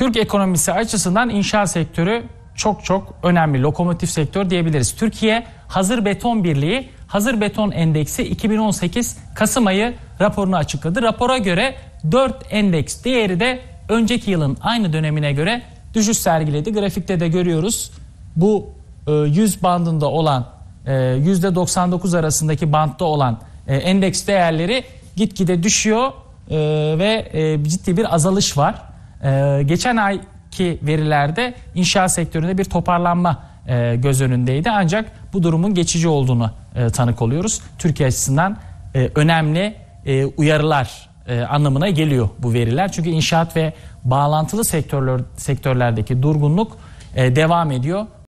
Türk ekonomisi açısından inşaat sektörü çok çok önemli. Lokomotif sektör diyebiliriz. Türkiye Hazır Beton Birliği Hazır Beton Endeksi 2018 Kasım ayı raporunu açıkladı. Rapora göre 4 endeks değeri de önceki yılın aynı dönemine göre düşüş sergiledi. Grafikte de görüyoruz. Bu e, 100 bandında olan e, %99 arasındaki bantta olan e, endeks değerleri gitgide düşüyor e, ve e, ciddi bir azalış var. E, geçen ayki verilerde inşaat sektöründe bir toparlanma e, göz önündeydi. Ancak bu durumun geçici olduğunu e, tanık oluyoruz. Türkiye açısından e, önemli e, uyarılar e, anlamına geliyor bu veriler. Çünkü inşaat ve bağlantılı sektörler sektörlerdeki durgunluk e, devam ediyor.